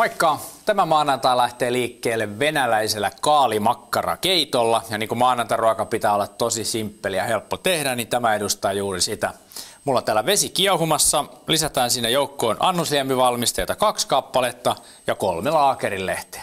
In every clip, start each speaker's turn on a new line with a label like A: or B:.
A: Moikka! Tämä maanantai lähtee liikkeelle venäläisellä kaalimakkarakeitolla. Ja niin kuin maanantai-ruoka pitää olla tosi simppeli ja helppo tehdä, niin tämä edustaa juuri sitä. Mulla on täällä vesi kiehumassa. Lisätään sinne joukkoon annusliemivalmisteita kaksi kappaletta ja kolme laakerinlehteä.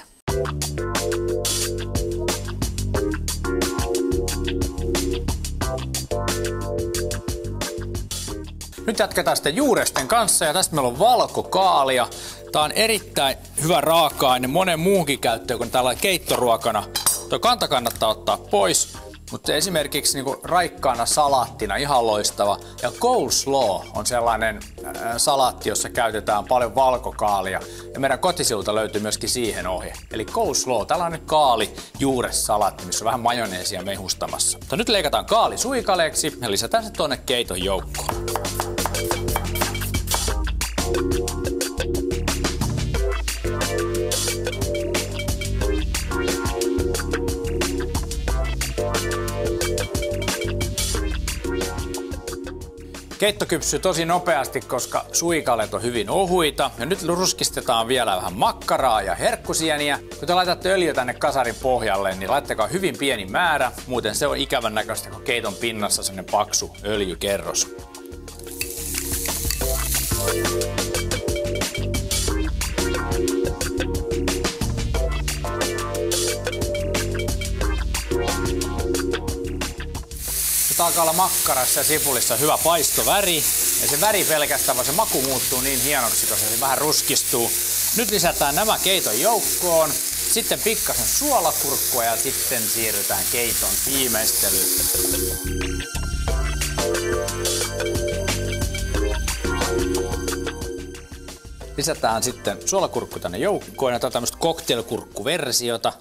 A: Nyt jatketaan sitten juuresten kanssa ja tästä meillä on valkokaalia. Tää on erittäin hyvä raaka-aine monen muunkin käyttöön kuin tällä keittoruokana. Tuo kanta kannattaa ottaa pois, mutta esimerkiksi niinku raikkaana salaattina ihan loistava. Ja coleslaw on sellainen äh, salaatti, jossa käytetään paljon valkokaalia. Ja meidän kotisilta löytyy myöskin siihen ohje. Eli coleslaw, tällainen kaali juuresalaatti, missä on vähän majoneesia mehustamassa. Mutta nyt leikataan kaali suikaleeksi ja lisätään se tuonne keiton joukkoon. Keitto kypsyy tosi nopeasti, koska suikalet on hyvin ohuita. Ja nyt ruskistetaan vielä vähän makkaraa ja herkkusieniä. Kun te laitatte öljyä tänne kasarin pohjalle, niin laittakaa hyvin pieni määrä. Muuten se on ikävän näköistä, kun keiton pinnassa sellainen paksu öljykerros. Nyt alkaa olla makkarassa ja sipulissa hyvä paistoväri. Ja se väri pelkästään, vaan se maku muuttuu niin hienoksi, koska se vähän ruskistuu. Nyt lisätään nämä keiton joukkoon. Sitten pikkasen suolakurkkua ja sitten siirrytään keiton viimeistelyyn. Lisätään sitten suolakurkku tänne joukkoon ja tämmöistä cocktailkurkkuversiota.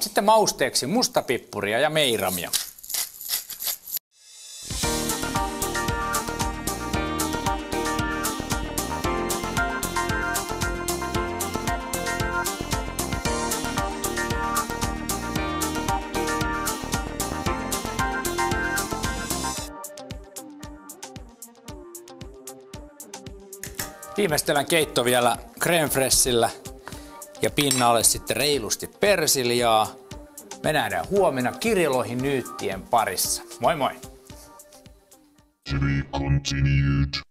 A: Sitten mausteeksi mustapippuria ja meiramia. Viimeistelän keitto vielä creme ja pinnalle sitten reilusti persiljaa. Me nähdään huomenna Kirilohin nyyttien parissa. Moi moi! To be continued.